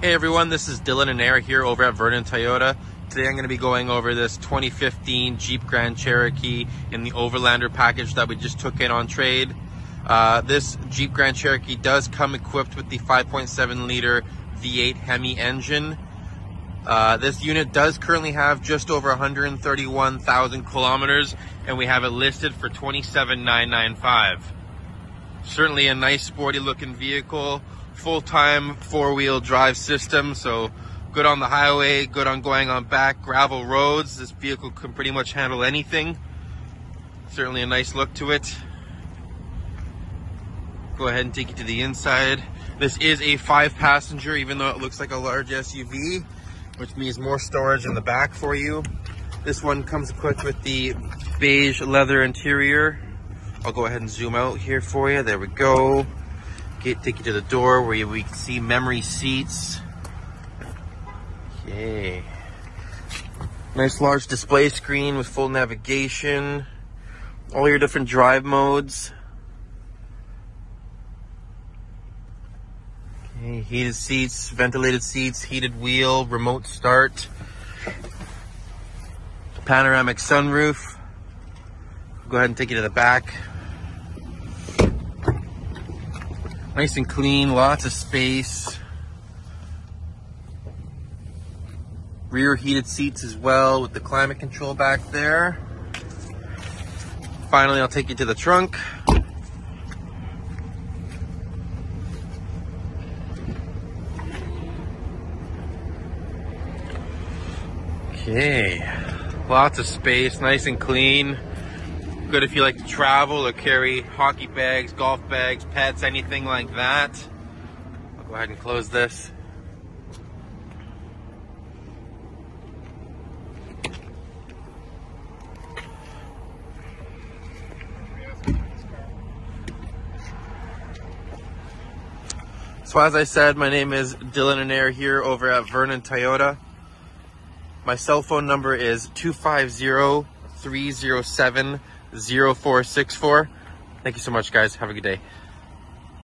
Hey everyone, this is Dylan Anair here over at Vernon Toyota. Today I'm going to be going over this 2015 Jeep Grand Cherokee in the Overlander package that we just took in on trade. Uh, this Jeep Grand Cherokee does come equipped with the 5.7 liter V8 Hemi engine. Uh, this unit does currently have just over 131,000 kilometers and we have it listed for 27,995. Certainly a nice sporty looking vehicle, full-time four-wheel drive system, so good on the highway, good on going on back gravel roads. This vehicle can pretty much handle anything. Certainly a nice look to it. Go ahead and take you to the inside. This is a five passenger, even though it looks like a large SUV which means more storage in the back for you. This one comes equipped with the beige leather interior. I'll go ahead and zoom out here for you. There we go. Take you to the door where we can see memory seats. Okay. Nice large display screen with full navigation. All your different drive modes. Okay, heated seats, ventilated seats, heated wheel, remote start, panoramic sunroof. Go ahead and take you to the back. Nice and clean, lots of space. Rear heated seats as well with the climate control back there. Finally, I'll take you to the trunk. Okay, lots of space, nice and clean. Good if you like to travel or carry hockey bags, golf bags, pets, anything like that. I'll go ahead and close this. So as I said, my name is Dylan Anair here over at Vernon Toyota. My cell phone number is 250-307-0464. Thank you so much, guys. Have a good day.